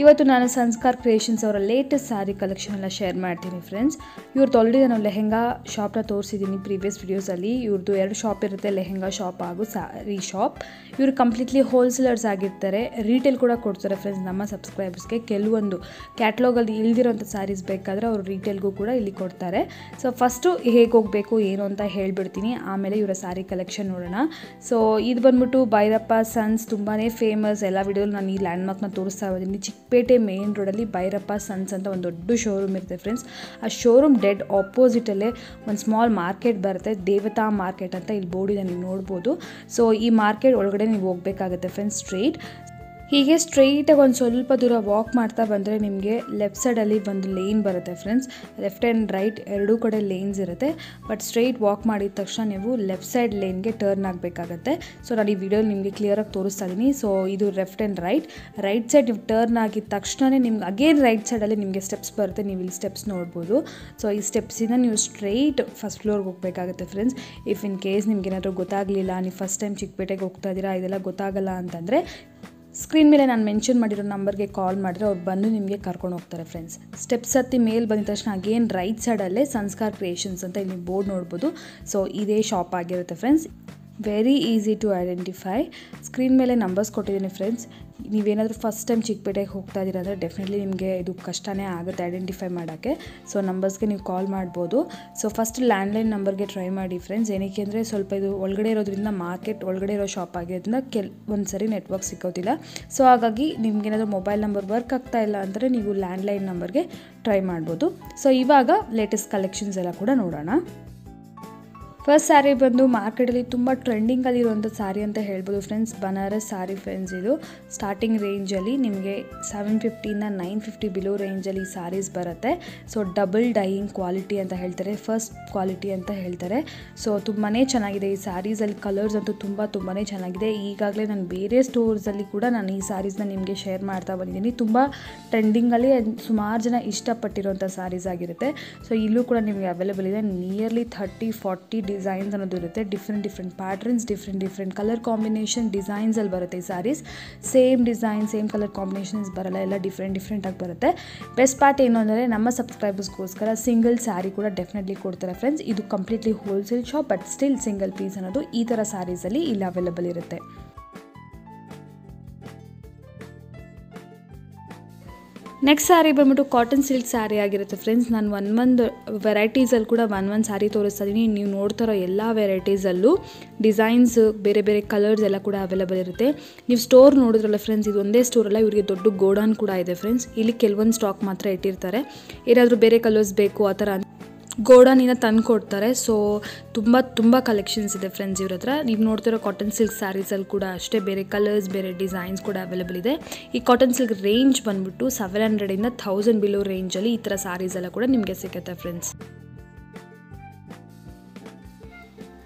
ಇವತ್ತು ನಾನು ಸಂಸ್ಕಾರ್ ಕ್ರಿಯೇಷನ್ಸ್ ಅವರ ಲೇಟೆಸ್ಟ್ ಸ್ಯಾರಿ ಕಲೆಕ್ಷನ್ ಎಲ್ಲ ಶೇರ್ ಮಾಡ್ತೀನಿ ಫ್ರೆಂಡ್ಸ್ ಇವ್ರದ್ದು ಆಲ್ರೆಡಿ ನಾನು ಲೆಹೆಂಗಾ ಶಾಪ್ನ ತೋರಿಸಿದ್ದೀನಿ ಪ್ರೀವಿಯಸ್ ವೀಡಿಯೋಸಲ್ಲಿ ಇವ್ರದ್ದು ಎರಡು ಶಾಪ್ ಇರುತ್ತೆ, ಲೆಹೆಂಗಾ ಶಾಪ್ ಹಾಗೂ ಸ್ಯಾರಿ ಶಾಪ್ ಇವರು ಕಂಪ್ಲೀಟ್ಲಿ ಹೋಲ್ಸೇಲರ್ಸ್ ಆಗಿರ್ತಾರೆ. ರೀಟೇಲ್ ಕೂಡ ಕೊಡ್ತಾರೆ ಫ್ರೆಂಡ್ಸ್ ನಮ್ಮ ಸಬ್ಸ್ಕ್ರೈಬರ್ಸ್ಗೆ ಕೆಲವೊಂದು ಕ್ಯಾಟ್ಲಾಗಲ್ಲಿ ಇಲ್ದಿರೋಂಥ ಸ್ಯಾರೀಸ್ ಬೇಕಾದರೆ ಅವರು ರೀಟೇಲ್ಗೂ ಕೂಡ ಇಲ್ಲಿ ಕೊಡ್ತಾರೆ. ಸೊ ಫಸ್ಟು ಹೇಗೆ ಹೋಗಬೇಕು, ಏನು ಅಂತ ಹೇಳ್ಬಿಡ್ತೀನಿ. ಆಮೇಲೆ ಇವರ ಸ್ಯಾರಿ ಕಲೆಕ್ಷನ್ ನೋಡೋಣ. ಸೊ ಇದು ಬಂದ್ಬಿಟ್ಟು ಭೈರಪ್ಪ ಸನ್ಸ್ ತುಂಬಾ ಫೇಮಸ್ ಎಲ್ಲ ವಿಡಿಯೋಲಿ ನಾನು ಈ ಲ್ಯಾಂಡ್ಮಾರ್ಕ್ನ ತೋರಿಸ್ತಾ ಇದ್ದೀನಿ. ಚಿಕ್ಕಪೇಟೆ ಮೇನ್ ರೋಡಲ್ಲಿ ಭೈರಪ್ಪ ಸನ್ಸ್ ಅಂತ ಒಂದು ದೊಡ್ಡ ಶೋರೂಮ್ ಇರುತ್ತೆ ಫ್ರೆಂಡ್ಸ್ ಆ ಶೋರೂಮ್ ಡೆಡ್ ಆಪೋಸಿಟಲ್ಲೇ ಒಂದು ಸ್ಮಾಲ್ ಮಾರ್ಕೆಟ್ ಬರುತ್ತೆ, ದೇವತಾ ಮಾರ್ಕೆಟ್ ಅಂತ ಇಲ್ಲಿ ಬೋರ್ಡ್ ಇದೆ, ನೀವು ನೋಡ್ಬೋದು. ಸೊ ಈ ಮಾರ್ಕೆಟ್ ಒಳಗಡೆ ನೀವು ಹೋಗಬೇಕಾಗುತ್ತೆ ಫ್ರೆಂಡ್ಸ್ ಸ್ಟ್ರೈಟ್ ಹೀಗೆ ಸ್ಟ್ರೈಟಾಗಿ ಒಂದು ಸ್ವಲ್ಪ ದೂರ ವಾಕ್ ಮಾಡ್ತಾ ಬಂದರೆ ನಿಮಗೆ ಲೆಫ್ಟ್ ಸೈಡಲ್ಲಿ ಒಂದು ಲೇನ್ ಬರುತ್ತೆ ಫ್ರೆಂಡ್ಸ್ ಲೆಫ್ಟ್ ಆ್ಯಂಡ್ ರೈಟ್ ಎರಡೂ ಕಡೆ ಲೇನ್ಸ್ ಇರುತ್ತೆ. ಬಟ್ ಸ್ಟ್ರೈಟ್ ವಾಕ್ ಮಾಡಿದ ತಕ್ಷಣ ನೀವು ಲೆಫ್ಟ್ ಸೈಡ್ ಲೇನ್ಗೆ ಟರ್ನ್ ಆಗಬೇಕಾಗತ್ತೆ. ಸೊ ನಾನು ಈ ವಿಡಿಯೋ ನಿಮಗೆ ಕ್ಲಿಯರಾಗಿ ತೋರಿಸ್ತಾ ಇದ್ದೀನಿ ಸೊ ಇದು left and right right side ನೀವು ಟರ್ನ್ ಆಗಿದ ತಕ್ಷಣವೇ ನಿಮ್ಗೆ ಅಗೇನ್ ರೈಟ್ ಸೈಡಲ್ಲಿ ನಿಮಗೆ ಸ್ಟೆಪ್ಸ್ ಬರುತ್ತೆ. ನೀವು ಇಲ್ಲಿ ಸ್ಟೆಪ್ಸ್ ನೋಡ್ಬೋದು. ಸೊ ಈ ಸ್ಟೆಪ್ಸಿಂದ ನೀವು ಸ್ಟ್ರೈಟ್ ಫಸ್ಟ್ ಫ್ಲೋರ್ಗೆ ಹೋಗಬೇಕಾಗುತ್ತೆ ಫ್ರೆಂಡ್ಸ್ ಇಫ್ ಇನ್ ಕೇಸ್ ನಿಮ್ಗೆ ಏನಾದರೂ ಗೊತ್ತಾಗಲಿಲ್ಲ, ನೀವು ಫಸ್ಟ್ ಟೈಮ್ ಚಿಕ್ಕಪೇಟೆಗೆ ಹೋಗ್ತಾ ಇದ್ದೀರಾ ಇದೆಲ್ಲ ಗೊತ್ತಾಗಲ್ಲ ಅಂತಂದರೆ ಸ್ಕ್ರೀನ್ ಮೇಲೆ ನಾನು ಮೆನ್ಷನ್ ಮಾಡಿರೋ ನಂಬರ್ಗೆ ಕಾಲ್ ಮಾಡಿದ್ರೆ ಅವ್ರು ಬಂದು ನಿಮಗೆ ಕರ್ಕೊಂಡು ಹೋಗ್ತಾರೆ ಫ್ರೆಂಡ್ಸ್ ಸ್ಟೆಪ್ಸ್ ಹತ್ತಿ ಮೇಲೆ ಬಂದ ತಕ್ಷಣ ಅಗೇನ್ ರೈಟ್ ಸೈಡಲ್ಲೇ ಸಂಸ್ಕಾರ್ ಕ್ರಿಯೇಷನ್ಸ್ ಅಂತ ಇಲ್ಲಿ ಬೋರ್ಡ್ ನೋಡ್ಬೋದು. ಸೊ ಇದೇ ಶಾಪ್ ಆಗಿರುತ್ತೆ friends very easy to identify screen ಮೇಲೆ ನಂಬರ್ಸ್ ಕೊಟ್ಟಿದ್ದೀನಿ ಫ್ರೆಂಡ್ಸ್ ನೀವೇನಾದರೂ ಫಸ್ಟ್ ಟೈಮ್ ಚಿಕ್ಕಪೇಟೆಗೆ ಹೋಗ್ತಾ ಇದ್ದೀರಾ ಅಂದರೆ ಡೆಫಿನೆಟ್ಲಿ ನಿಮಗೆ ಇದು ಕಷ್ಟನೇ ಆಗುತ್ತೆ ಐಡೆಂಟಿಫೈ ಮಾಡೋಕ್ಕೆ. ಸೊ ನಂಬರ್ಸ್ಗೆ ನೀವು ಕಾಲ್ ಮಾಡ್ಬೋದು. ಸೊ ಫಸ್ಟ್ ಲ್ಯಾಂಡ್ಲೈನ್ ನಂಬರ್ಗೆ ಟ್ರೈ ಮಾಡಿ ಫ್ರೆಂಡ್ಸ್ ಏನಕ್ಕೆ ಅಂದರೆ ಸ್ವಲ್ಪ ಇದು ಒಳಗಡೆ ಇರೋದ್ರಿಂದ ಮಾರ್ಕೆಟ್ ಒಳಗಡೆ ಇರೋ ಶಾಪ್ ಆಗಿರೋದ್ರಿಂದ ಕೆಲ್ ಒಂದು ಸರಿ ನೆಟ್ವರ್ಕ್ ಸಿಕ್ಕೋದಿಲ್ಲ. ಸೊ ಹಾಗಾಗಿ ನಿಮಗೇನಾದರೂ ಮೊಬೈಲ್ ನಂಬರ್ ವರ್ಕ್ ಆಗ್ತಾ ಇಲ್ಲ ಅಂದರೆ ನೀವು ಲ್ಯಾಂಡ್ಲೈನ್ ನಂಬರ್ಗೆ ಟ್ರೈ ಮಾಡ್ಬೋದು. ಸೊ ಇವಾಗ ಲೇಟೆಸ್ಟ್ ಕಲೆಕ್ಷನ್ಸ್ ಎಲ್ಲ ಕೂಡ ನೋಡೋಣ. ಫಸ್ಟ್ ಸ್ಯಾರಿ ಬಂದು ಮಾರ್ಕೆಟಲ್ಲಿ ತುಂಬ ಟ್ರೆಂಡಿಂಗಲ್ಲಿರುವಂಥ ಸ್ಯಾರಿ ಅಂತ ಹೇಳ್ಬೋದು ಫ್ರೆಂಡ್ಸ್ ಬನಾರಸ್ ಸ್ಯಾರಿ ಫ್ರೆಂಡ್ಸ್ ಇದು. ಸ್ಟಾರ್ಟಿಂಗ್ ರೇಂಜಲ್ಲಿ ನಿಮಗೆ ಸೆವೆನ್ ಫಿಫ್ಟಿಯಿಂದ ನೈನ್ ಫಿಫ್ಟಿ ಬಿಲೋ ರೇಂಜಲ್ಲಿ ಸ್ಯಾರೀಸ್ ಬರುತ್ತೆ. ಸೊ ಡಬಲ್ ಡೈಯಿಂಗ್ ಕ್ವಾಲಿಟಿ ಅಂತ ಹೇಳ್ತಾರೆ. ಫಸ್ಟ್ ಕ್ವಾಲಿಟಿ ಅಂತ ಹೇಳ್ತಾರೆ. ಸೊ ತುಂಬಾ ಚೆನ್ನಾಗಿದೆ ಈ ಸ್ಯಾರೀಸಲ್ಲಿ ಕಲರ್ಸ್ ಅಂತೂ ತುಂಬ ತುಂಬಾ ಚೆನ್ನಾಗಿದೆ. ಈಗಾಗಲೇ ನಾನು ಬೇರೆ ಸ್ಟೋರ್ಸಲ್ಲಿ ಕೂಡ ನಾನು ಈ ಸ್ಯಾರೀಸ್ನ ನಿಮಗೆ ಶೇರ್ ಮಾಡ್ತಾ ಬಂದಿದ್ದೀನಿ. ತುಂಬ ಟ್ರೆಂಡಿಂಗಲ್ಲಿ ಸುಮಾರು ಜನ ಇಷ್ಟಪಟ್ಟಿರುವಂಥ ಸ್ಯಾರೀಸ್ ಆಗಿರುತ್ತೆ. ಸೊ ಇಲ್ಲೂ ಕೂಡ ನಿಮಗೆ ಅವೈಲೇಬಲ್ ಇದೆ. ನಿಯರ್ಲಿ ಥರ್ಟಿ ಫಾರ್ಟಿ ಡಿಸೈನ್ಸ್ ಅನ್ನೋದು ಇರುತ್ತೆ. Different different patterns different different colour combination ಡಿಸೈನ್ಸಲ್ಲಿ ಬರುತ್ತೆ ಈ saris same design same colour combinations ಬರಲ್ಲ. ಎಲ್ಲ ಡಿಫ್ರೆಂಟ್ ಡಿಫ್ರೆಂಟಾಗಿ ಬರುತ್ತೆ. ಬೆಸ್ಟ್ ಪಾರ್ಟ್ ಏನು ಅಂದರೆ ನಮ್ಮ ಸಬ್ಸ್ಕ್ರೈಬರ್ಸ್ಗೋಸ್ಕರ ಸಿಂಗಲ್ ಸ್ಯಾರಿ ಕೂಡ ಡೆಫಿನೆಟ್ಲಿ ಕೊಡ್ತಾರೆ ಫ್ರೆಂಡ್ಸ್ ಇದು completely wholesale shop but still single piece ಅನ್ನೋದು ಈ ಥರ ಸ್ಯಾರೀಸಲ್ಲಿ ಇಲ್ಲಿ ಅವೈಲೇಬಲ್ ಇರುತ್ತೆ. ನೆಕ್ಸ್ಟ್ ಸ್ಯಾರಿ ಬಂದ್ಬಿಟ್ಟು ಕಾಟನ್ ಸಿಲ್ಕ್ ಸ್ಯಾರಿ ಆಗಿರುತ್ತೆ ಫ್ರೆಂಡ್ಸ್ ನಾನು ಒನ್ ಒಂದು ವೆರೈಟೀಸಲ್ಲಿ ಕೂಡ ಒನ್ ಒಂದು ಸ್ಯಾರಿ ತೋರಿಸ್ತಾ ಇದ್ದೀನಿ ನೀವು ನೋಡ್ತಾರೋ ಎಲ್ಲ ವೆರೈಟೀಸಲ್ಲೂ ಡಿಸೈನ್ಸ್ ಬೇರೆ ಬೇರೆ ಕಲರ್ಸ್ ಎಲ್ಲ ಕೂಡ ಅವೈಲೇಬಲ್ ಇರುತ್ತೆ. ನೀವು ಸ್ಟೋರ್ ನೋಡಿದ್ರಲ್ಲ ಫ್ರೆಂಡ್ಸ್ ಇದು ಒಂದೇ ಸ್ಟೋರಲ್ಲ ಇವರಿಗೆ ದೊಡ್ಡ ಗೋಡಾನ್ ಕೂಡ ಇದೆ ಫ್ರೆಂಡ್ಸ್ ಇಲ್ಲಿ ಕೆಲವೊಂದು ಸ್ಟಾಕ್ ಮಾತ್ರ ಇಟ್ಟಿರ್ತಾರೆ. ಏನಾದರೂ ಬೇರೆ ಕಲರ್ಸ್ ಬೇಕು, ಆ ಥರ ಗೋಡಾನಿನ ತಂದು ಕೊಡ್ತಾರೆ. ಸೊ ತುಂಬ ತುಂಬ ಕಲೆಕ್ಷನ್ಸ್ ಇದೆ ಫ್ರೆಂಡ್ಸ್ ಇವ್ರ ಹತ್ರ. ನೀವು ನೋಡ್ತಿರೋ ಕಾಟನ್ ಸಿಲ್ಕ್ ಸ್ಯಾರೀಸಲ್ಲಿ ಕೂಡ ಅಷ್ಟೇ ಬೇರೆ ಕಲರ್ಸ್ ಬೇರೆ ಡಿಸೈನ್ಸ್ ಕೂಡ ಅವೈಲೇಬಲ್ ಇದೆ. ಈ ಕಾಟನ್ ಸಿಲ್ಕ್ ರೇಂಜ್ ಬಂದ್ಬಿಟ್ಟು ಸೆವೆನ್ ಹಂಡ್ರೆಡಿಂದ ಥೌಸಂಡ್ ಬಿಲೋ ರೇಂಜಲ್ಲಿ ಈ ಥರ ಸ್ಯಾರೀಸ್ ಎಲ್ಲ ಕೂಡ ನಿಮಗೆ ಸಿಗುತ್ತೆ friends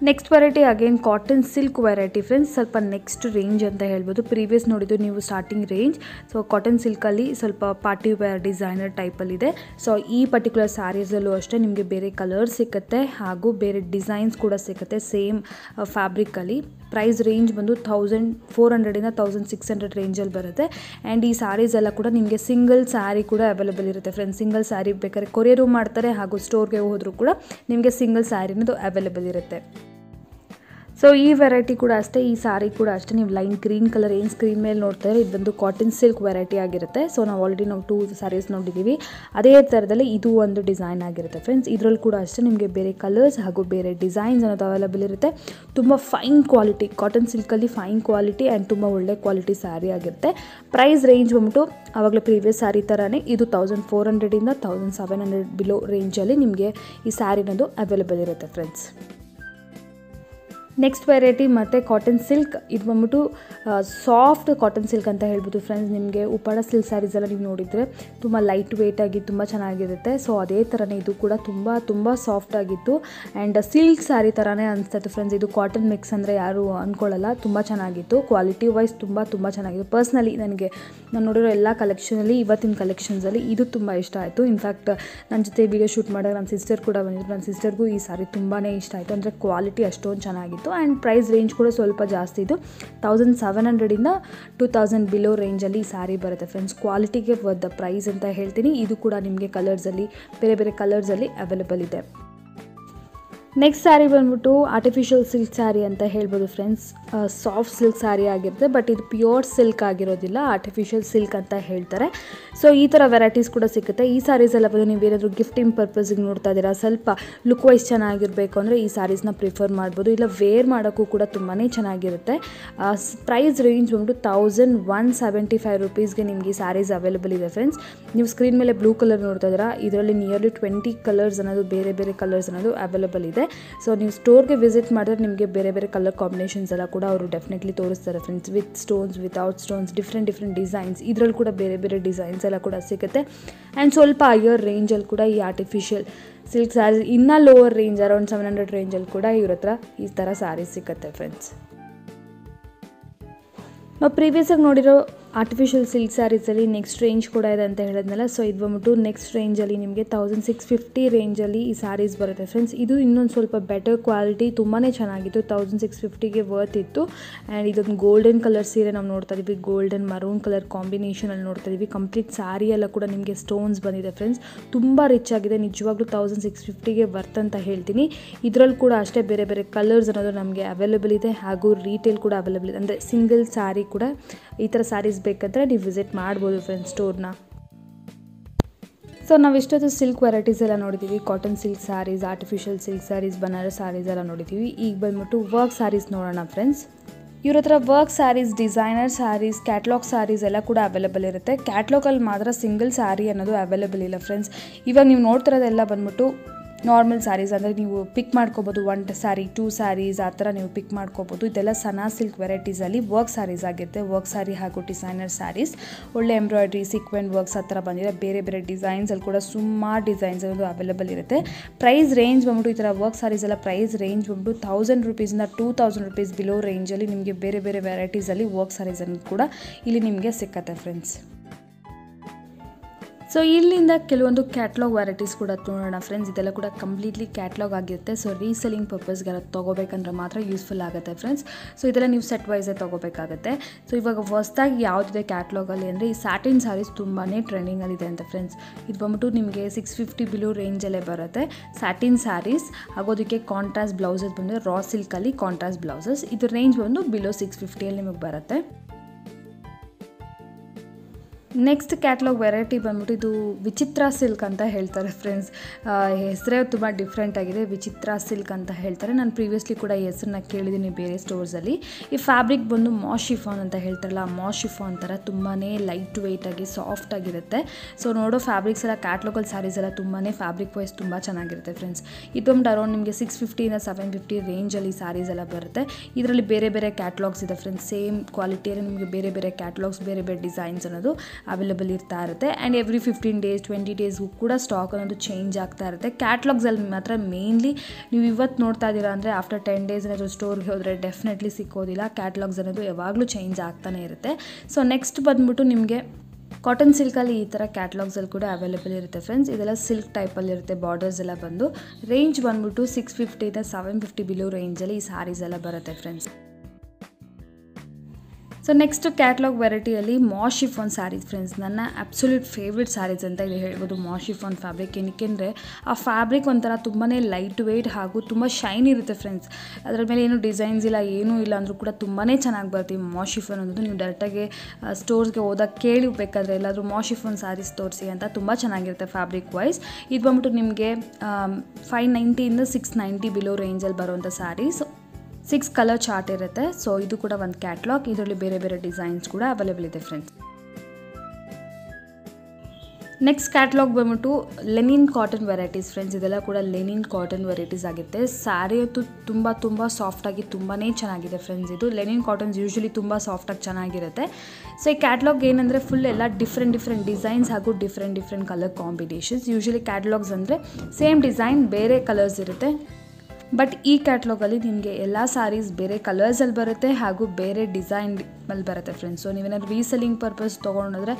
next variety again cotton silk variety friends ಸ್ವಲ್ಪ ನೆಕ್ಸ್ಟ್ ರೇಂಜ್ ಅಂತ ಹೇಳ್ಬೋದು. ಪ್ರೀವಿಯಸ್ ನೋಡಿದ್ದು ನೀವು ಸ್ಟಾರ್ಟಿಂಗ್ ರೇಂಜ್ ಸೊ ಕಾಟನ್ ಸಿಲ್ಕಲ್ಲಿ ಸ್ವಲ್ಪ ಪಾರ್ಟಿ ವೇರ್ ಡಿಸೈನರ್ ಟೈಪಲ್ಲಿದೆ ಸೊ ಈ ಪರ್ಟಿಕ್ಯುಲರ್ ಸ್ಯಾರೀಸಲ್ಲೂ ಅಷ್ಟೇ ನಿಮಗೆ ಬೇರೆ ಕಲರ್ ಸಿಗುತ್ತೆ ಹಾಗೂ ಬೇರೆ ಡಿಸೈನ್ಸ್ ಕೂಡ ಸಿಗುತ್ತೆ ಸೇಮ್ ಫ್ಯಾಬ್ರಿಕಲ್ಲಿ ಪ್ರೈಸ್ ರೇಂಜ್ ಬಂದು ತೌಸಂಡ್ ಫೋರ್ ಹಂಡ್ರೆಡಿಂದ ತೌಸಂಡ್ ಸಿಕ್ಸ್ ಹಂಡ್ರೆಡ್ ರೇಂಜಲ್ಲಿ ಬರುತ್ತೆ. ಆ್ಯಂಡ್ ಈ ಸ್ಯಾರೀಸ್ ಎಲ್ಲ ಕೂಡ ನಿಮಗೆ ಸಿಂಗಲ್ ಸ್ಯಾರಿ ಕೂಡ ಅವೈಲೇಬಲ್ ಇರುತ್ತೆ ಫ್ರೆಂಡ್ಸ್ ಸಿಂಗಲ್ ಸ್ಯಾರಿ ಬೇಕಾದ್ರೆ ಕೊರಿಯರು ಮಾಡ್ತಾರೆ ಹಾಗೂ ಸ್ಟೋರ್ಗೆ ಹೋದರೂ ಕೂಡ ನಿಮಗೆ ಸಿಂಗಲ್ ಸ್ಯಾರಿನದು ಅವೈಲೇಬಲ್ ಇರುತ್ತೆ. ಸೊ ಈ ವೆರೈಟಿ ಕೂಡ ಅಷ್ಟೇ, ಈ ಸಾರಿ ಕೂಡ ಅಷ್ಟೇ. ನೀವು ಲೈನ್ ಗ್ರೀನ್ ಕಲರ್ ಏನು ಸ್ಕ್ರೀನ್ ಮೇಲೆ ನೋಡ್ತಾ ಇದ್ರೆ ಇದು ಬಂದು ಕಾಟನ್ ಸಿಲ್ಕ್ ವೆರೈಟಿ ಆಗಿರುತ್ತೆ. ಸೊ ನಾವು ಆಲ್ರೆಡಿ ನಾವು ಟೂ ಸ್ಯಾರೀಸ್ ನೋಡಿದ್ದೀವಿ ಅದೇ ಥರದಲ್ಲಿ ಇದು ಒಂದು ಡಿಸೈನ್ ಆಗಿರುತ್ತೆ ಫ್ರೆಂಡ್ಸ್ ಇದರಲ್ಲಿ ಕೂಡ ಅಷ್ಟೇ ನಿಮಗೆ ಬೇರೆ ಕಲರ್ಸ್ ಹಾಗೂ ಬೇರೆ ಡಿಸೈನ್ಸ್ ಅನ್ನೋದು ಅವೈಲೇಬಲ್ ಇರುತ್ತೆ. ತುಂಬ ಫೈನ್ ಕ್ವಾಲಿಟಿ ಕಾಟನ್ ಸಿಲ್ಕಲ್ಲಿ ಫೈನ್ ಕ್ವಾಲಿಟಿ ಆ್ಯಂಡ್ ತುಂಬ ಒಳ್ಳೆ ಕ್ವಾಲಿಟಿ ಸ್ಯಾರಿ ಆಗಿರುತ್ತೆ. ಪ್ರೈಸ್ ರೇಂಜ್ ಬಂದ್ಬಿಟ್ಟು ಆವಾಗಲೇ ಪ್ರೀವಿಯಸ್ ಸ್ಯಾರಿ ಥರನೇ ಇದು ತೌಸಂಡ್ ಫೋರ್ ಹಂಡ್ರೆಡಿಂದ ತೌಸಂಡ್ ಸೆವೆನ್ ಹಂಡ್ರೆಡ್ ಬಿಲೋ ರೇಂಜಲ್ಲಿ ನಿಮಗೆ ಈ ಸ್ಯಾರಿನದು ಅವೈಲೇಬಲ್ ಇರುತ್ತೆ ಫ್ರೆಂಡ್ಸ್ ನೆಕ್ಸ್ಟ್ ವೆರೈಟಿ ಮತ್ತು ಕಾಟನ್ ಸಿಲ್ಕ್ ಇದು ಬಂದ್ಬಿಟ್ಟು ಸಾಫ್ಟ್ ಕಾಟನ್ ಸಿಲ್ಕ್ ಅಂತ ಹೇಳ್ಬೋದು ಫ್ರೆಂಡ್ಸ್ ನಿಮಗೆ ಉಪ್ಪಾಡ ಸಿಲ್ಕ್ ಸ್ಯಾರೀಸ್ ಎಲ್ಲ ನೀವು ನೋಡಿದರೆ ತುಂಬ ಲೈಟ್ ವೇಟ್ ಆಗಿ ತುಂಬ ಚೆನ್ನಾಗಿರುತ್ತೆ. ಸೊ ಅದೇ ಥರನೇ ಇದು ಕೂಡ ತುಂಬ ತುಂಬ ಸಾಫ್ಟ್ ಆಗಿತ್ತು. ಆ್ಯಂಡ್ ಸಿಲ್ಕ್ ಸ್ಯಾರಿ ಥರನೇ ಅನಿಸ್ತಾ ಇತ್ತು ಫ್ರೆಂಡ್ಸ್ ಇದು ಕಾಟನ್ ಮಿಕ್ಸ್ ಅಂದರೆ ಯಾರು ಅಂದ್ಕೊಳ್ಳಲ್ಲ ತುಂಬ ಚೆನ್ನಾಗಿತ್ತು. ಕ್ವಾಲಿಟಿ ವೈಸ್ ತುಂಬ ತುಂಬ ಚೆನ್ನಾಗಿತ್ತು. ಪರ್ಸ್ನಲಿ ನನಗೆ, ನಾನು ನೋಡಿರೋ ಎಲ್ಲ ಕಲೆಕ್ಷನಲ್ಲಿ ಇವತ್ತಿನ ಕಲೆಕ್ಷನ್ಸಲ್ಲಿ ಇದು ತುಂಬ ಇಷ್ಟ ಆಯಿತು. ಇನ್ಫ್ಯಾಕ್ಟ್ ನನ್ನ ಜೊತೆ ವೀಡಿಯೋ ಶೂಟ್ ಮಾಡಿದಾಗ ನನ್ನ ಸಿಸ್ಟರ್ ಕೂಡ ಬಂದಿದ್ರು. ನನ್ನ ಸಿಸ್ಟರ್ಗೂ ಈ ಸ್ಯಾರಿ ತುಂಬಾ ಇಷ್ಟ ಆಯಿತು. ಅಂದರೆ ಕ್ವಾಲಿಟಿ ಅಷ್ಟೊಂದು ಚೆನ್ನಾಗಿತ್ತು. ಇತ್ತು ಆ್ಯಂಡ್ ಪ್ರೈಸ್ ರೇಂಜ್ ಕೂಡ ಸ್ವಲ್ಪ ಜಾಸ್ತಿ ಇತ್ತು. ತೌಸಂಡ್ ಸೆವೆನ್ ಹಂಡ್ರೆಡಿಂದ ಟೂ ತೌಸಂಡ್ ಬಿಲೋ ರೇಂಜಲ್ಲಿ ಈ ಸಾರಿ ಬರುತ್ತೆ. ಫ್ರೆಂಡ್ಸ್ ಕ್ವಾಲಿಟಿಗೆ ವರ್ದ ಪ್ರೈಸ್ ಅಂತ ಹೇಳ್ತೀನಿ. ಇದು ಕೂಡ ನಿಮಗೆ ಕಲರ್ಸಲ್ಲಿ ಬೇರೆ ಬೇರೆ ಕಲರ್ಸಲ್ಲಿ ಅವೈಲೇಬಲ್ ಇದೆ. ನೆಕ್ಸ್ಟ್ ಸ್ಯಾರಿ ಬಂದ್ಬಿಟ್ಟು ಆರ್ಟಿಫಿಷಿಯಲ್ ಸಿಲ್ಕ್ ಸ್ಯಾರಿ ಅಂತ ಹೇಳ್ಬೋದು ಫ್ರೆಂಡ್ಸ್ ಸಾಫ್ಟ್ ಸಿಲ್ಕ್ ಸ್ಯಾರಿ ಆಗಿರುತ್ತೆ ಬಟ್ ಇದು ಪ್ಯೂರ್ ಸಿಲ್ಕ್ ಆಗಿರೋದಿಲ್ಲ ಆರ್ಟಿಫಿಷಿಯಲ್ ಸಿಲ್ಕ್ ಅಂತ ಹೇಳ್ತಾರೆ. ಸೊ ಈ ಥರ ವೆರೈಟೀಸ್ ಕೂಡ ಸಿಗುತ್ತೆ. ಈ ಸ್ಯಾರೀಸ್ ಎಲ್ಲ ಬಂದು ನೀವು ಏನಾದರೂ ಗಿಫ್ಟಿಂಗ್ ಪರ್ಪಸ್ಗೆ ನೋಡ್ತಾ ಇದ್ದೀರಾ, ಸ್ವಲ್ಪ ಲುಕ್ ವೈಸ್ ಚೆನ್ನಾಗಿರಬೇಕು ಅಂದರೆ ಈ ಸ್ಯಾರೀಸ್ನ ಪ್ರಿಫರ್ ಮಾಡ್ಬೋದು. ಇಲ್ಲ ವೇರ್ ಮಾಡೋಕ್ಕೂ ಕೂಡ ತುಂಬಾ ಚೆನ್ನಾಗಿರುತ್ತೆ. ಪ್ರೈಸ್ ರೇಂಜ್ ಬಂದ್ಬಿಟ್ಟು ತೌಸಂಡ್ ಒನ್ ಸೆವೆಂಟಿ ಫೈವ್ ರುಪೀಸ್ಗೆ ನಿಮಗೆ ಈ ಸ್ಯಾರೀಸ್ ಅವೈಲೇಬಲ್ ಇದೆ ಫ್ರೆಂಡ್ಸ್ ನೀವು ಸ್ಕ್ರೀನ್ ಮೇಲೆ ಬ್ಲೂ ಕಲರ್ ನೋಡ್ತಾ ಇದ್ದೀರಾ, ಇದರಲ್ಲಿ ನಿಯರ್ಲಿ ಟ್ವೆಂಟಿ ಕಲರ್ಸ್ ಅನ್ನೋದು, ಬೇರೆ ಬೇರೆ ಕಲರ್ಸ್ ಅನ್ನೋದು ಅವೈಲೇಬಲ್ ಇದೆ. ಸೊ ನೀವು ಸ್ಟೋರ್ಗೆ ವಿಸಿಟ್ ಮಾಡಿದ್ರೆ ನಿಮಗೆ ಬೇರೆ ಬೇರೆ ಕಲರ್ ಕಾಂಬಿನೇಷನ್ಸ್ ಎಲ್ಲ ಕೂಡ ಅವರು ಡೆಫಿನೆಟ್ಲಿ ತೋರಿಸ್ತಾರೆ friends with stones without stones different different designs ಇದರಲ್ಲಿ ಕೂಡ ಬೇರೆ ಬೇರೆ ಡಿಸೈನ್ಸ್ ಎಲ್ಲ ಕೂಡ ಸಿಗುತ್ತೆ. ಆ್ಯಂಡ್ ಸ್ವಲ್ಪ ಹೈಯರ್ ರೇಂಜಲ್ಲಿ ಕೂಡ ಈ ಆರ್ಟಿಫಿಷಿಯಲ್ ಸಿಲ್ಕ್ ಸ್ಯಾರೀಸ್ ಇನ್ನೂ lower range around seven hundred ರೇಂಜಲ್ಲಿ ಕೂಡ ಇವ್ರ ಹತ್ರ ಈ ಥರ ಸ್ಯಾರೀಸ್ ಸಿಗುತ್ತೆ ಫ್ರೆಂಡ್ಸ್ ನಾವು ಪ್ರೀವಿಯಸ್ಸಾಗಿ ನೋಡಿರೋ ಆರ್ಟಿಫಿಷಿಯಲ್ ಸಿಲ್ಕ್ ಸ್ಯಾರೀಸಲ್ಲಿ ನೆಕ್ಸ್ಟ್ ರೇಂಜ್ ಕೂಡ ಇದೆ ಅಂತ ಹೇಳಿದ್ನಲ್ಲ. ಸೊ ಇದು ಬಂದ್ಬಿಟ್ಟು ನೆಕ್ಸ್ಟ್ ರೇಂಜಲ್ಲಿ ನಿಮಗೆ ತೌಸಂಡ್ ಸಿಕ್ಸ್ ಫಿಫ್ಟಿ ರೇಂಜಲ್ಲಿ ಈ ಸ್ಯಾರೀಸ್ ಬರುತ್ತೆ ಫ್ರೆಂಡ್ಸ್ ಇದು ಇನ್ನೊಂದು ಸ್ವಲ್ಪ ಬೆಟರ್ ಕ್ವಾಲಿಟಿ ತುಂಬಾ ಚೆನ್ನಾಗಿತ್ತು. ತೌಸಂಡ್ ಸಿಕ್ಸ್ ಫಿಫ್ಟಿಗೆ ವರ್ತ್ ಇತ್ತು. ಆ್ಯಂಡ್ ಇದೊಂದು ಗೋಲ್ಡನ್ ಕಲರ್ ಸೀರೆ ನಾವು ನೋಡ್ತಾ ಇದ್ವಿ. ಗೋಲ್ಡನ್ ಮರೂನ್ ಕಲರ್ ಕಾಂಬಿನೇಷನಲ್ಲಿ ನೋಡ್ತಾ ಇದ್ದೀವಿ ಕಂಪ್ಲೀಟ್ ಸ್ಯಾರಿ ಎಲ್ಲ ಕೂಡ ನಿಮಗೆ ಸ್ಟೋನ್ಸ್ ಬಂದಿದೆ ಫ್ರೆಂಡ್ಸ್ ತುಂಬ ರಿಚ್ ಆಗಿದೆ. ನಿಜವಾಗ್ಲೂ ತೌಸಂಡ್ ಸಿಕ್ಸ್ ಫಿಫ್ಟಿಗೆ ವರ್ತ್ ಅಂತ ಹೇಳ್ತೀನಿ. ಇದರಲ್ಲಿ ಕೂಡ ಅಷ್ಟೇ ಬೇರೆ ಬೇರೆ ಕಲರ್ಸ್ ಅನ್ನೋದು ನಮಗೆ ಅವೈಲೇಬಲ್ ಇದೆ. ಹಾಗೂ ರೀಟೇಲ್ ಕೂಡ ಅವೈಲೇಬಲ್ ಇದೆ. ಅಂದರೆ ಸಿಂಗಲ್ ಸ್ಯಾರಿ ಕೂಡ ಈ ಥರ ಸ್ಯಾರೀಸ್ ಬೇಕಂದರೆ ನೀವು ವಿಸಿಟ್ ಮಾಡ್ಬೋದು ಫ್ರೆಂಡ್ಸ್ ಸ್ಟೋರ್ನ ಸೊ ನಾವು ಇಷ್ಟೊತ್ತು ಸಿಲ್ಕ್ ವೆರೈಟೀಸ್ ಎಲ್ಲ ನೋಡಿದ್ದೀವಿ cotton silk saris artificial silk saris Banaras saris ಎಲ್ಲ ನೋಡಿದ್ದೀವಿ ಈಗ ಬಂದ್ಬಿಟ್ಟು ವರ್ಕ್ ಸ್ಯಾರೀಸ್ ನೋಡೋಣ ಫ್ರೆಂಡ್ಸ್ ಇವ್ರ ಹತ್ರ work saris designer saris catalogue saris ಎಲ್ಲ ಕೂಡ ಅವೈಲೇಬಲ್ ಇರುತ್ತೆ. ಕ್ಯಾಟ್ಲಾಗಲ್ಲಿ ಮಾತ್ರ ಸಿಂಗಲ್ ಸ್ಯಾರಿ ಅನ್ನೋದು ಅವೈಲೇಬಲ್ ಇಲ್ಲ ಫ್ರೆಂಡ್ಸ್ ಇವಾಗ ನೀವು ನೋಡ್ತಿರೋದೆಲ್ಲ ಬಂದ್ಬಿಟ್ಟು ನಾರ್ಮಲ್ ಸ್ಯಾರೀಸ್ ಅಂದರೆ ನೀವು ಪಿಕ್ ಮಾಡ್ಕೋಬೋದು ಒನ್ ಸ್ಯಾರಿ ಟೂ ಸ್ಯಾರೀಸ್ ಆ ಥರ ನೀವು ಪಿಕ್ ಮಾಡ್ಕೋಬೋದು. ಇದೆಲ್ಲ ಸನಾ ಸಿಲ್ಕ್ ವೆರೈಟೀಸಲ್ಲಿ ವರ್ಕ್ ಸ್ಯಾರೀಸ್ ಆಗಿರುತ್ತೆ. ವರ್ಕ್ ಸ್ಯಾರಿ ಹಾಗೂ ಡಿಸೈನರ್ ಸ್ಯಾರೀಸ್ ಒಳ್ಳೆ ಎಂಬ್ರಾಯ್ಡ್ರಿ ಸಿಕ್ವೆಂಟ್ ವರ್ಕ್ಸ್ ಆ ಥರ ಬಂದಿದೆ. ಬೇರೆ ಬೇರೆ ಡಿಸೈನ್ಸಲ್ಲಿ ಕೂಡ ಸುಮಾರು ಡಿಸೈನ್ಸ್ ಅನ್ನೋದು ಅವೈಲೇಬಲ್ ಇರುತ್ತೆ. ಪ್ರೈಸ್ ರೇಂಜ್ ಬಂದ್ಬಿಟ್ಟು ಈ ಥರ ವರ್ಕ್ ಸ್ಯಾರೀಸ್ ಎಲ್ಲ ಪ್ರೈಸ್ ರೇಂಜ್ ಬಂದ್ಬಿಟ್ಟು ತೌಸಂಡ್ ರುಪೀಸಿಂದ ಟೂ ತೌಸಂಡ್ ರುಪೀಸ್ ಬಿಲೋ ರೇಂಜಲ್ಲಿ ನಿಮಗೆ ಬೇರೆ ಬೇರೆ ವೆರೈಟೀಸಲ್ಲಿ ವರ್ಕ್ ಸ್ಯಾರೀಸ್ ಅನ್ನೋದು ಕೂಡ ಇಲ್ಲಿ ನಿಮಗೆ ಸಿಕ್ಕತ್ತೆ ಫ್ರೆಂಡ್ಸ್ ಸೊ ಇಲ್ಲಿಂದ ಕೆಲವೊಂದು ಕ್ಯಾಟ್ಲಾಗ್ ವೆರೈಟೀಸ್ ಕೂಡ ನೋಡೋಣ ಫ್ರೆಂಡ್ಸ್ ಇದೆಲ್ಲ ಕೂಡ ಕಂಪ್ಲೀಟ್ಲಿ ಕ್ಯಾಟ್ಲಾಗ್ ಆಗಿರುತ್ತೆ. ಸೊ ರೀಸೆಲಿಂಗ್ ಪರ್ಪಸ್ಗೆಲ್ಲ ತೊಗೋಬೇಕಂದ್ರೆ ಮಾತ್ರ ಯೂಸ್ಫುಲ್ ಆಗುತ್ತೆ ಫ್ರೆಂಡ್ಸ್ ಸೊ ಇದೆಲ್ಲ ನೀವು ಸೆಟ್ ವೈಸೇ ತೊಗೋಬೇಕಾಗುತ್ತೆ. ಸೊ ಇವಾಗ ಹೊಸ್ದಾಗಿ ಯಾವುದಿದೆ ಕ್ಯಾಟ್ಲಾಗಲ್ಲಿ ಅಂದರೆ ಈ ಸ್ಯಾಟಿನ್ ಸ್ಯಾರೀಸ್ ತುಂಬಾ ಟ್ರೆಂಡಿಂಗಲ್ಲಿದೆ ಅಂತ ಫ್ರೆಂಡ್ಸ್ ಇದು ಬಂದ್ಬಿಟ್ಟು ನಿಮಗೆ ಸಿಕ್ಸ್ ಫಿಫ್ಟಿ ಬಿಲೋ ರೇಂಜಲ್ಲೇ ಬರುತ್ತೆ. ಸ್ಯಾಟಿನ್ ಸ್ಯಾರೀಸ್ ಆಗೋದಕ್ಕೆ ಕಾಂಟ್ರಾಸ್ಟ್ ಬ್ಲೌಸಸ್ ಬಂದರೆ ರಾ ಸಿಲ್ಕಲ್ಲಿ ಕಾಂಟ್ರಾಸ್ಟ್ ಬ್ಲೌಸಸ್ ಇದು ರೇಂಜ್ ಬಂದು ಬಿಲೋ ಸಿಕ್ಸ್ ಫಿಫ್ಟಿಯಲ್ಲಿ ನಿಮಗೆ ಬರುತ್ತೆ. ನೆಕ್ಸ್ಟ್ ಕ್ಯಾಟ್ಲಾಗ್ ವೆರೈಟಿ ಬಂದ್ಬಿಟ್ಟು ಇದು ವಿಚಿತ್ರ ಸಿಲ್ಕ್ ಅಂತ ಹೇಳ್ತಾರೆ ಫ್ರೆಂಡ್ಸ್ ಹೆಸರೇ ತುಂಬ ಡಿಫ್ರೆಂಟ್ ಆಗಿದೆ, ವಿಚಿತ್ರ ಸಿಲ್ಕ್ ಅಂತ ಹೇಳ್ತಾರೆ. ನಾನು ಪ್ರೀವಿಯಸ್ಲಿ ಕೂಡ ಈ ಹೆಸರನ್ನ ಕೇಳಿದ್ದೀನಿ ಬೇರೆ ಸ್ಟೋರ್ಸಲ್ಲಿ ಈ ಫ್ಯಾಬ್ರಿಕ್ ಬಂದು ಮಾಶಿಫಾನ್ ಶಿಫಾನ್ ಅಂತ ಹೇಳ್ತಾರಲ್ಲ ಮಾಶಿಫಾನ್ ಶಿಫಾನ್ ಥರ ತುಂಬಾ ಲೈಟ್ ವೆಯ್ಟಾಗಿ ಸಾಫ್ಟ್ ಆಗಿರುತ್ತೆ. ಸೊ ನೋಡೋ ಫ್ಯಾಬ್ರಿಕ್ಸ್ ಎಲ್ಲ ಕ್ಯಾಟ್ಲಾಗಲ್ ಸ್ಯಾರೀಸ್ ಎಲ್ಲ ತುಂಬಾ ಫ್ಯಾಬ್ರಿಕ್ ವೈಸ್ ತುಂಬ ಚೆನ್ನಾಗಿರುತ್ತೆ ಫ್ರೆಂಡ್ಸ್ ಇದು ಒಂದು ಅರೌಂಡ್ ನಿಮಗೆ ಸಿಕ್ಸ್ ಫಿಫ್ಟಿಯಿಂದ ಸೆವೆನ್ ಫಿಫ್ಟಿ ರೇಂಜಲ್ಲಿ ಸ್ಯಾರೀಸ್ ಎಲ್ಲ ಬರುತ್ತೆ. ಇದರಲ್ಲಿ ಬೇರೆ ಬೇರೆ ಕ್ಯಾಟ್ಲಾಗ್ಸ್ ಇದೆ ಫ್ರೆಂಡ್ಸ್ ಸೇಮ್ ಕ್ವಾಲಿಟಿಯಲ್ಲಿ ನಿಮಗೆ ಬೇರೆ ಬೇರೆ ಕ್ಯಾಟ್ಲಾಗ್ಸ್ ಬೇರೆ ಬೇರೆ ಡಿಸೈನ್ಸ್ ಅನ್ನೋದು ಅವೈಲೇಬಲ್ ಇರ್ತಾ ಇರುತ್ತೆ. And every fifteen days twenty ಡೇಸ್ಗೂ ಕೂಡ ಸ್ಟಾಕ್ ಅನ್ನೋದು ಚೇಂಜ್ ಆಗ್ತಾ ಇರುತ್ತೆ. ಕ್ಯಾಟ್ಲಾಗ್ಸಲ್ಲಿ ಮಾತ್ರ ಮೇನ್ಲಿ ನೀವು ಇವತ್ತು ನೋಡ್ತಾ ಇದ್ದೀರಾ ಅಂದರೆ ಆಫ್ಟರ್ ಟೆನ್ ಡೇಸ್ ಏನಾದರೂ ಸ್ಟೋರ್ಗೆ ಹೋದರೆ ಡೆಫಿನೆಟ್ಲಿ ಸಿಕ್ಕೋದಿಲ್ಲ. ಕ್ಯಾಟ್ಲಾಗ್ಸ್ ಅನ್ನೋದು ಯಾವಾಗಲೂ ಚೇಂಜ್ ಆಗ್ತಾನೆ ಇರುತ್ತೆ. ಸೊ ನೆಕ್ಸ್ಟ್ ಬಂದ್ಬಿಟ್ಟು ನಿಮಗೆ ಕಾಟನ್ ಸಿಲ್ಕಲ್ಲಿ ಈ ಥರ ಕ್ಯಾಟ್ಲಾಗ್ಸಲ್ಲಿ ಕೂಡ ಅವೈಲೇಬಲ್ ಇರುತ್ತೆ ಫ್ರೆಂಡ್ಸ್ ಇದೆಲ್ಲ ಸಿಲ್ಕ್ ಟೈಪಲ್ಲಿ ಇರುತ್ತೆ ಬಾರ್ಡರ್ಸ್ ಎಲ್ಲ ಬಂದು. ರೇಂಜ್ ಬಂದ್ಬಿಟ್ಟು ಸಿಕ್ಸ್ ಫಿಫ್ಟಿಯಿಂದ ಸೆವೆನ್ ಫಿಫ್ಟಿ ಬಿಲೋ ರೇಂಜಲ್ಲಿ ಈ ಸ್ಯಾರೀಸ್ ಎಲ್ಲ ಬರುತ್ತೆ ಫ್ರೆಂಡ್ಸ್ ಸೊ ನೆಕ್ಸ್ಟ್ ಕ್ಯಾಟ್ಲಾಗ್ ವೆರೈಟಿಯಲ್ಲಿ ಮಾಶಿಫ್ ಶಿಫಾನ್ ಸ್ಯಾರೀಸ್ ಫ್ರೆಂಡ್ಸ್ ನನ್ನ ಅಬ್ಸೊಲ್ಯೂಟ್ ಫೇವ್ರೆಟ್ ಸ್ಯಾರೀಸ್ ಅಂತ ಇದು ಹೇಳ್ಬೋದು ಮಾಶಿಫ್ ಶಿಫಾನ್ ಫ್ಯಾಬ್ರಿಕ್ ಏನಕ್ಕೆಂದರೆ, ಆ ಫ್ಯಾಬ್ರಿಕ್ ಒಂಥರ ತುಂಬಾ ಲೈಟ್ ವೆಯ್ಟ್ ಹಾಗೂ ತುಂಬ ಶೈನ್ ಇರುತ್ತೆ ಫ್ರೆಂಡ್ಸ್ ಅದರ ಮೇಲೆ ಏನು ಡಿಸೈನ್ಸ್ ಇಲ್ಲ, ಏನೂ ಇಲ್ಲ ಅಂದರೂ ಕೂಡ ತುಂಬಾ ಚೆನ್ನಾಗಿ ಬರುತ್ತೆ ಮಾಶಿಫಾನ್ ಮಾಶ್ ಶಿಫಾನ್ ಅನ್ನೋದು. ನೀವು ಡೈರೆಕ್ಟಾಗಿ ಸ್ಟೋರ್ಸ್ಗೆ ಹೋದಾಗ ಕೇಳಿ ಬೇಕಾದರೆ ಎಲ್ಲಾದರೂ ಮಾಶಿಫ್ ಶಿಫಾನ್ ಸ್ಯಾರೀಸ್ ತೋರಿಸಿ ಅಂತ ತುಂಬ ಚೆನ್ನಾಗಿರುತ್ತೆ ಫ್ಯಾಬ್ರಿಕ್ ವೈಸ್ ಇದು ಬಂದ್ಬಿಟ್ಟು ನಿಮಗೆ ಫೈವ್ ನೈಂಟಿಯಿಂದ ಸಿಕ್ಸ್ ನೈಂಟಿ ಬಿಲೋ ರೇಂಜಲ್ಲಿ ಬರುವಂಥ ಸ್ಯಾರೀಸ್ ಸಿಕ್ಸ್ ಕಲರ್ ಚಾರ್ಟ್ ಇರುತ್ತೆ. ಸೊ ಇದು ಕೂಡ ಒಂದು ಕ್ಯಾಟ್ಲಾಗ್ ಇದರಲ್ಲಿ ಬೇರೆ ಬೇರೆ ಡಿಸೈನ್ಸ್ ಕೂಡ ಅವೈಲೇಬಲ್ ಇದೆ ಫ್ರೆಂಡ್ಸ್ ನೆಕ್ಸ್ಟ್ ಕ್ಯಾಟ್ಲಾಗ್ ಬಂದ್ಬಿಟ್ಟು ಲೆನಿನ್ ಕಾಟನ್ ವೆರೈಟೀಸ್ ಫ್ರೆಂಡ್ಸ್ ಇದೆಲ್ಲ ಕೂಡ ಲೆನಿನ್ ಕಾಟನ್ ವೆರೈಟೀಸ್ ಆಗುತ್ತೆ. ಸ್ಯಾರಿ ಅಂತೂ ತುಂಬ ತುಂಬ ಸಾಫ್ಟಾಗಿ ತುಂಬಾ ಚೆನ್ನಾಗಿದೆ ಫ್ರೆಂಡ್ಸ್ ಇದು ಲೆನಿನ್ ಕಾಟನ್ಸ್ ಯೂಶ್ವಲಿ ತುಂಬ ಸಾಫ್ಟಾಗಿ ಚೆನ್ನಾಗಿರುತ್ತೆ. ಸೊ ಈ ಕ್ಯಾಟ್ಲಾಗ್ ಏನಂದರೆ ಫುಲ್ ಎಲ್ಲ ಡಿಫ್ರೆಂಟ್ ಡಿಫ್ರೆಂಟ್ ಡಿಸೈನ್ಸ್ ಹಾಗೂ different different colour combinations usually catalogs ಅಂದರೆ ಸೇಮ್ ಡಿಸೈನ್ ಬೇರೆ ಕಲರ್ಸ್ ಇರುತ್ತೆ. ಬಟ್ ಈ ಕ್ಯಾಟ್ಲಾಗಲ್ಲಿ ನಿಮಗೆ ಎಲ್ಲ ಸ್ಯಾರೀಸ್ ಬೇರೆ ಕಲರ್ಸಲ್ಲಿ ಬರುತ್ತೆ ಹಾಗೂ ಬೇರೆ ಡಿಸೈನ್ ಅಲ್ಲಿ ಬರುತ್ತೆ ಫ್ರೆಂಡ್ಸ್ ಸೊ ನೀವೇನಾದ್ರು ರೀಸೆಲ್ಲಿಂಗ್ ಪರ್ಪಸ್ ತೊಗೊಂಡ್ರೆ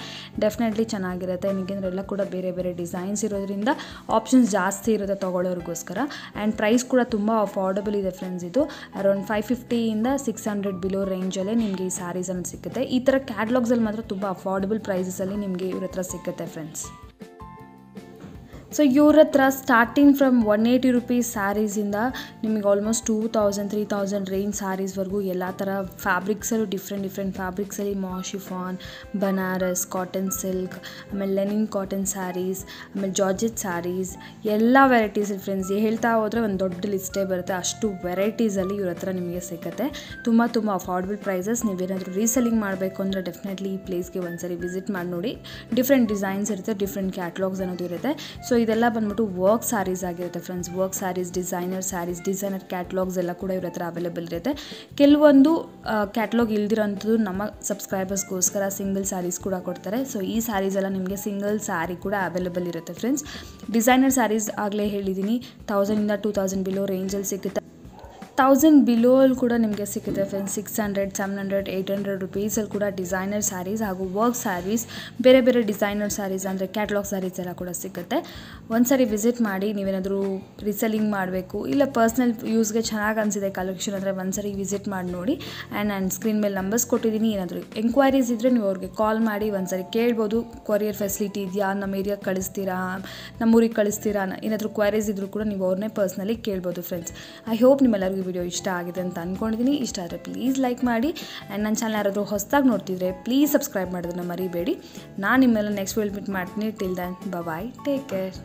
ಡೆಫಿನೆಟ್ಲಿ ಚೆನ್ನಾಗಿರುತ್ತೆ. ಏಕೆಂದರೆ ಎಲ್ಲ ಕೂಡ ಬೇರೆ ಬೇರೆ ಡಿಸೈನ್ಸ್ ಇರೋದ್ರಿಂದ ಆಪ್ಷನ್ಸ್ ಜಾಸ್ತಿ ಇರುತ್ತೆ ತೊಗೊಳ್ಳೋರಿಗೋಸ್ಕರ ಆ್ಯಂಡ್ ಪ್ರೈಸ್ ಕೂಡ ತುಂಬ ಅಫೋರ್ಡಬಲ್ ಇದೆ ಫ್ರೆಂಡ್ಸ್ ಇದು. ಅರೌಂಡ್ ಫೈವ್ ಫಿಫ್ಟಿಯಿಂದ ಸಿಕ್ಸ್ ಹಂಡ್ರೆಡ್ ಬಿಲೋ ರೇಂಜಲ್ಲೇ ನಿಮಗೆ ಈ ಸ್ಯಾರೀಸನ್ನು ಸಿಗುತ್ತೆ ಈ ಥರ ಕ್ಯಾಟ್ಲಾಗ್ಸಲ್ಲಿ ಮಾತ್ರ ತುಂಬ ಅಫೋರ್ಡಬಲ್ ಪ್ರೈಸಸಲ್ಲಿ ನಿಮಗೆ ಇವ್ರ ಹತ್ರ ಸಿಗುತ್ತೆ ಫ್ರೆಂಡ್ಸ್ ಸೊ ಇವ್ರ ಹತ್ರ starting from one eighty rupees ಸ್ಯಾರೀಸಿಂದ ನಿಮಗೆ almost two thousand three thousand range ಸ್ಯಾರೀಸ್ವರೆಗೂ ಎಲ್ಲ ಥರ ಫ್ಯಾಬ್ರಿಕ್ಸಲ್ಲೂ ಡಿಫ್ರೆಂಟ್ ಡಿಫ್ರೆಂಟ್ ಫ್ಯಾಬ್ರಿಕ್ಸಲ್ಲಿ ಮಾಶಿಫಾನ್ ಬನಾರಸ್ ಕಾಟನ್ ಸಿಲ್ಕ್ ಆಮೇಲೆ ಲೆನಿನ್ ಕಾಟನ್ ಸ್ಯಾರೀಸ್ ಆಮೇಲೆ ಜಾರ್ಜೆಟ್ ಸ್ಯಾರೀಸ್ ಎಲ್ಲ ವೆರೈಟೀಸ್ ಫ್ರೆಂಡ್ಸ್ ಹೇಳ್ತಾ ಹೋದರೆ ಒಂದು ದೊಡ್ಡ ಲಿಸ್ಟೇ ಬರುತ್ತೆ ಅಷ್ಟು ವೆರೈಟೀಸಲ್ಲಿ ಇವ್ರ ಹತ್ರ ನಿಮಗೆ ಸಿಗುತ್ತೆ ತುಂಬ ತುಂಬ ಅಫೋರ್ಡಬಲ್ ಪ್ರೈಸಸ್ ನೀವೇನಾದರೂ ರೀಸೆಲ್ಲಿಂಗ್ ಮಾಡಬೇಕು ಅಂದರೆ ಡೆಫಿನೆಟ್ಲಿ ಈ ಪ್ಲೇಸ್ಗೆ ಒಂದ್ಸರಿ ವಿಸಿಟ್ ಮಾಡಿ ನೋಡಿ. ಡಿಫ್ರೆಂಟ್ ಡಿಸೈನ್ಸ್ ಇರುತ್ತೆ ಡಿಫ್ರೆಂಟ್ ಕ್ಯಾಟ್ಲಾಗ್ಸ್ ಅನ್ನೋದು ಇರುತ್ತೆ. ಸೊ ಇದೆಲ್ಲ ಬಂದ್ಬಿಟ್ಟು ವರ್ಕ್ ಸ್ಯಾರೀಸ್ ಆಗಿರುತ್ತೆ friends work sarees designer sarees designer catalogs ಎಲ್ಲ ಕೂಡ ಇವ್ರ ಹತ್ರ ಅವೈಲೇಬಲ್ ಇರುತ್ತೆ. ಕೆಲವೊಂದು ಕ್ಯಾಟ್ಲಾಗ್ ಇಲ್ದಿರೋಂಥದ್ದು ನಮ್ಮ ಸಬ್ಸ್ಕ್ರೈಬರ್ಸ್ಗೋಸ್ಕರ ಸಿಂಗಲ್ ಸ್ಯಾರೀಸ್ ಕೂಡ ಕೊಡ್ತಾರೆ. ಸೊ ಈ ಸ್ಯಾರೀಸ್ ಎಲ್ಲ ನಿಮಗೆ ಸಿಂಗಲ್ ಸ್ಯಾರಿ ಕೂಡ ಅವೈಲೇಬಲ್ ಇರುತ್ತೆ ಫ್ರೆಂಡ್ಸ್ ಡಿಸೈನರ್ ಸ್ಯಾರೀಸ್ ಆಗಲೇ ಹೇಳಿದ್ದೀನಿ ತೌಸಂಡಿಂದ ಟೂ ತೌಸಂಡ್ ಬಿಲೋ ರೇಂಜಲ್ಲಿ ಸಿಗುತ್ತೆ. ತೌಸಂಡ್ ಬಿಲೋ ಅಲ್ಲಿ ಕೂಡ ನಿಮಗೆ ಸಿಗುತ್ತೆ friends six hundred seven hundred eight hundred ರುಪೀಸಲ್ಲಿ ಕೂಡ ಡಿಸೈನರ್ ಸ್ಯಾರೀಸ್ ಹಾಗೂ ವರ್ಕ್ ಸ್ಯಾರೀಸ್ ಬೇರೆ ಬೇರೆ ಡಿಸೈನರ್ ಸ್ಯಾರೀಸ್ ಅಂದರೆ ಕ್ಯಾಟ್ಲಾಗ್ ಸ್ಯಾರೀಸ್ ಎಲ್ಲ ಕೂಡ ಸಿಗುತ್ತೆ. ಒಂದ್ಸರಿ ವಿಸಿಟ್ ಮಾಡಿ, ನೀವೇನಾದರೂ ರಿಸೆಲಿಂಗ್ ಮಾಡಬೇಕು, ಇಲ್ಲ ಪರ್ಸ್ನಲ್ ಯೂಸ್ಗೆ ಚೆನ್ನಾಗಿ ಅನಿಸಿದೆ ಕಲೆಕ್ಷನ್ ಅಂದರೆ ಒಂದ್ಸರಿ ವಿಸಿಟ್ ಮಾಡಿ ನೋಡಿ ಆ್ಯಂಡ್ ನಾನು ಸ್ಕ್ರೀನ್ ಮೇಲೆ ನಂಬರ್ಸ್ ಕೊಟ್ಟಿದ್ದೀನಿ, ಏನಾದರೂ ಎಂಕ್ವೈರೀಸ್ ಇದ್ದರೆ ನೀವು ಅವ್ರಿಗೆ ಕಾಲ್ ಮಾಡಿ ಒಂದ್ಸರಿ ಕೇಳ್ಬೋದು ಕೊರಿಯರ್ ಫೆಸಿಲಿಟಿ ಇದೆಯಾ, ನಮ್ಮ ಏರಿಯಾಗೆ ಕಳಿಸ್ತೀರಾ, ನಮ್ಮೂರಿಗೆ ಕಳಿಸ್ತೀರಾ, ಏನಾದರೂ ಕ್ವೈರೀಸ್ ಇದ್ದರೂ ಕೂಡ ನೀವು ಅವ್ರನ್ನೇ ಪರ್ಸ್ನಲಿ ಕೇಳ್ಬೋದು ಫ್ರೆಂಡ್ಸ್ ಐ ಹೋಪ್ ನಿಮ್ಮೆಲ್ಲರಿಗೂ ವಿಡಿಯೋ ಇಷ್ಟ ಆಗಿದೆ ಅಂತ ಅಂದ್ಕೊಂಡಿದ್ದೀನಿ ಇಷ್ಟ ಆದರೆ ಪ್ಲೀಸ್ ಲೈಕ್ ಮಾಡಿ. ಆ್ಯಂಡ್ ನನ್ನ ಚಾನಲ್ ಯಾರಾದರೂ ಹೊಸದಾಗಿ ನೋಡ್ತಿದ್ರೆ ಪ್ಲೀಸ್ ಸಬ್ಸ್ಕ್ರೈಬ್ ಮಾಡೋದನ್ನ ಮರಿಬೇಡಿ. ನಾನು ನಿಮ್ಮೆಲ್ಲ ನೆಕ್ಸ್ಟ್ ವೀಲ್ ಮೀಟ್ ಮಾಡ್ತೀನಿ. Till then bye take care